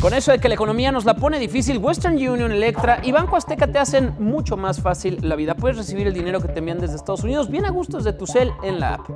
Con eso de que la economía nos la pone difícil, Western Union, Electra y Banco Azteca te hacen mucho más fácil la vida. Puedes recibir el dinero que te envían desde Estados Unidos bien a gusto desde tu cel en la app.